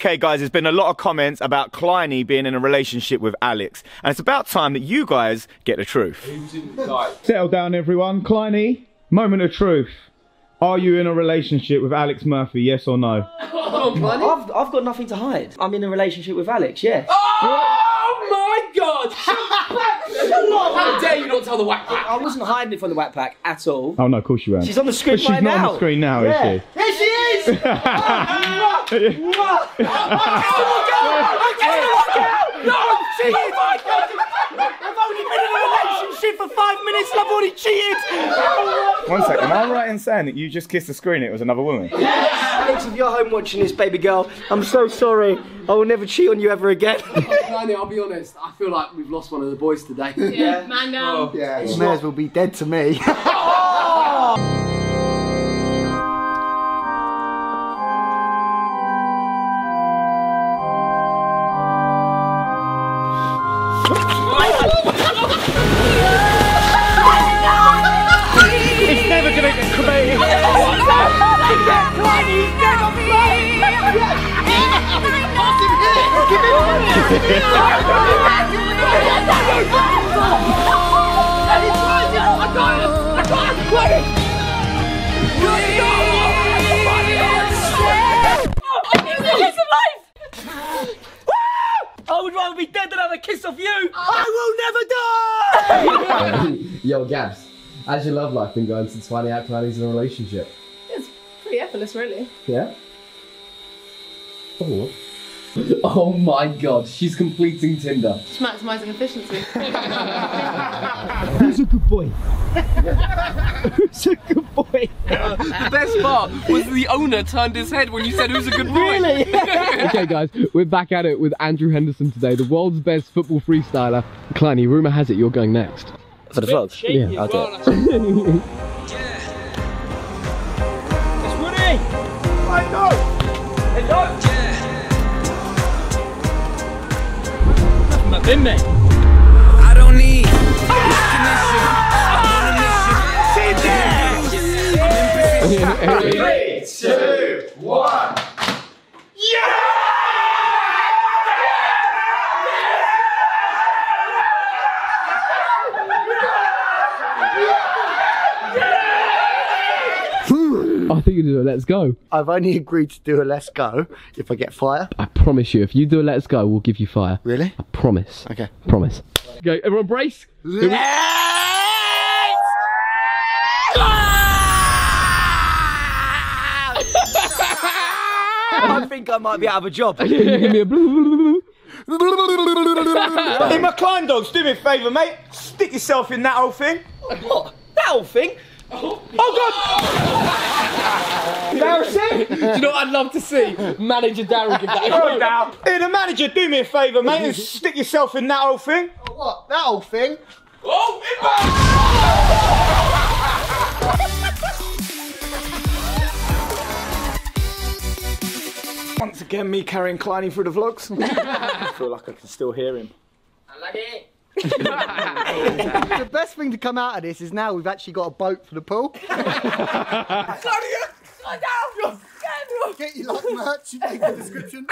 Okay, guys, there's been a lot of comments about Kleiny being in a relationship with Alex, and it's about time that you guys get the truth. Settle down, everyone. Kleiny, moment of truth. Are you in a relationship with Alex Murphy, yes or no? Oh, I've, I've got nothing to hide. I'm in a relationship with Alex, yes. Oh my god! How dare you not tell the WAK Pack? I wasn't hiding it from the WAK Pack at all. Oh, no, of course you weren't. She's on the screen But she's right not now. on the screen now, Yeah. is she? Here she is! No! Cheated! I've only been in a relationship for five minutes and I've already cheated! One second, am I right in saying that you just kissed the screen it was another woman? Alex, if you're home watching this, baby girl, I'm so sorry. I will never cheat on you ever again. Kleiny, I'll be honest, I feel like we've lost one of the boys today. Yeah, man down. Oh, yeah, he may as well be dead to me. It's I would rather be dead than have a kiss off you! I will never die! Yo, Gabs, how's your love life been going since finding out Kleiny's in a relationship? It's pretty effortless, really. Yeah? Oh. Oh my god, she's completing Tinder. She's maximising efficiency. Who's a good boy? Who's a good boy? the best part was the owner turned his head when you said who's a good boy. Really? okay, guys, we're back at it with Andrew Henderson today, the world's best football freestyler. Kleiny, rumour has it you're going next. For the vlog? Yeah. Okay. I don't need I think you do a let's go. I've only agreed to do a let's go if I get fire. I promise you, if you do a let's go, we'll give you fire. Really? I promise. Okay. Promise. Okay, everyone brace. Here we- I think I might be out of a job. Give me a blue. Hey, McLean dogs, do me a favour, mate. Stick yourself in that old thing. What? That whole thing? Oh, God! Embarrassing? Do you know what I'd love to see? Manager Darryl give that. Calm down. Hey, the manager, do me a favour, mate, and stick yourself in that old thing. Oh, what? That old thing? Oh! Once again, me carrying Kleiny through the vlogs. I feel like I can still hear him. The best thing to come out of this is now we've actually got a boat for the pool. Get your LUC merch in the description.